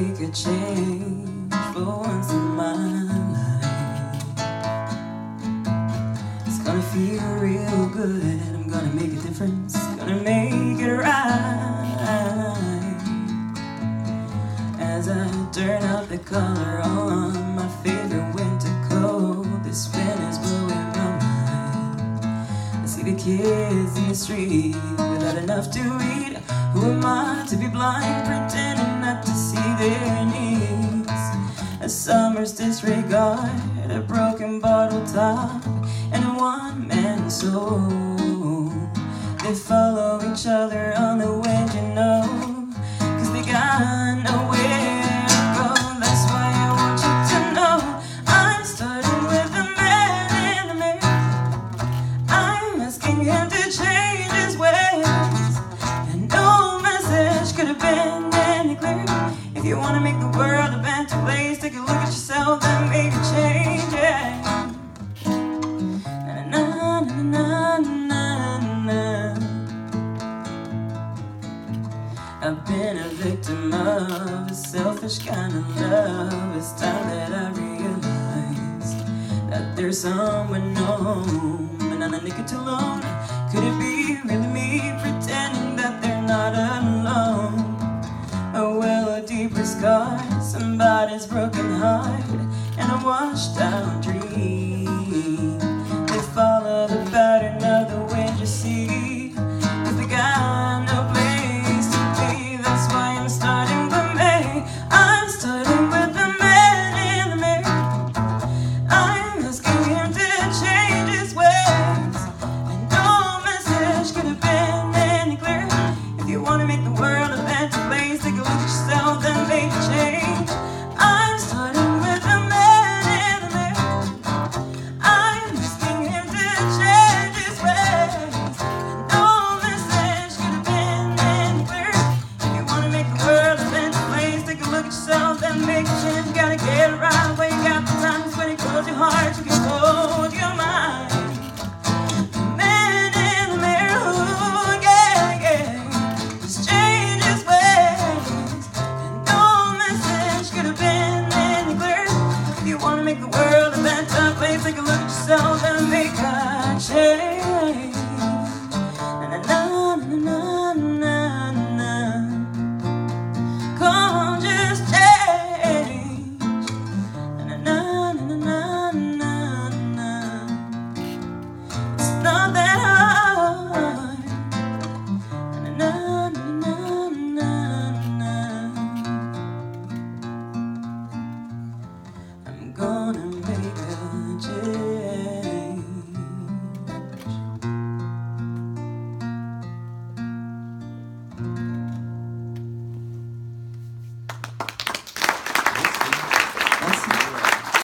make a change for once in my life. It's gonna feel real good. I'm gonna make a difference. Gonna make it right. As I turn up the color kids in the street without enough to eat. Who am I to be blind, pretending not to see their needs? A summer's disregard, a broken bottle top, and one man soul. They follow each other on the way. wanna make the world a better place. Take a look at yourself and make a change. Yeah. Na, na, na, I've been a victim of a selfish kind of love. It's time that I realize that there's someone home, and I'm a too long. scar, somebody's broken heart, and a washed out dream. make the world